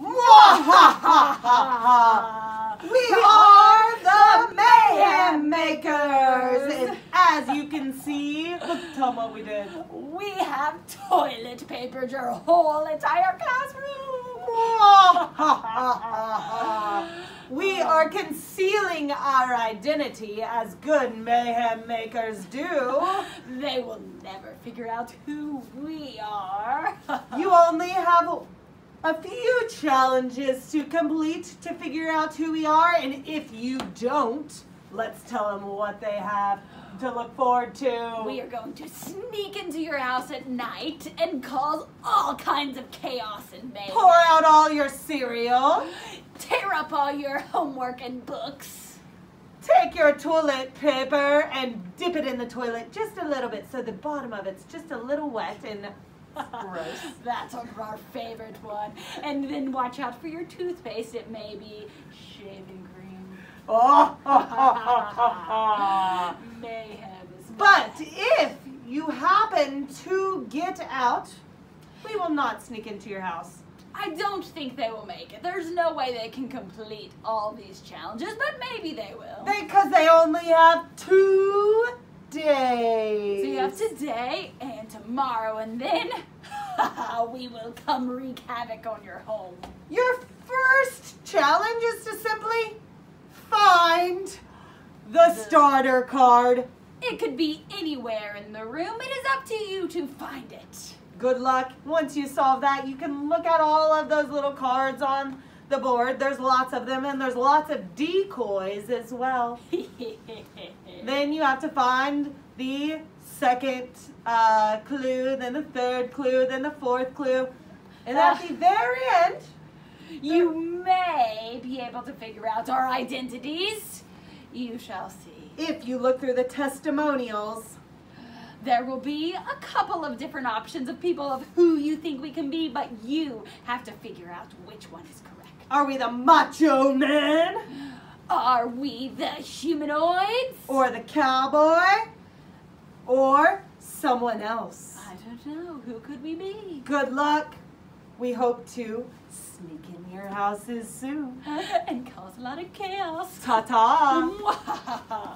we are the Mayhem Makers. And as you can see, tell them what we did. We have toilet papered your whole entire classroom. we are concealing our identity as good mayhem makers do. They will never figure out who we are. you only have a few challenges to complete to figure out who we are, and if you don't, let's tell them what they have to look forward to. We are going to sneak into your house at night and cause all kinds of chaos and mayhem. Pour out all your cereal. Tear up all your homework and books. Take your toilet paper and dip it in the toilet just a little bit so the bottom of it's just a little wet and gross. That's our favorite one. And then watch out for your toothpaste. It may be shaving cream. Oh, Mayhem is But if you happen to get out, we will not sneak into your house. I don't think they will make it. There's no way they can complete all these challenges, but maybe they will. Because they, they only have two days. So you have today and tomorrow, and then we will come wreak havoc on your home. Your first challenge is to simply find the starter card. It could be anywhere in the room. It is up to you to find it. Good luck. Once you solve that, you can look at all of those little cards on the board. There's lots of them, and there's lots of decoys as well. then you have to find the second uh, clue, then the third clue, then the fourth clue. And at the very end, you may be able to figure out our identities. You shall see. If you look through the testimonials, there will be a couple of different options of people of who you think we can be, but you have to figure out which one is correct. Are we the macho man? Are we the humanoids? Or the cowboy? Or someone else? I don't know. Who could we be? Good luck. We hope to sneak in your houses soon. and cause a lot of chaos. Ta-ta.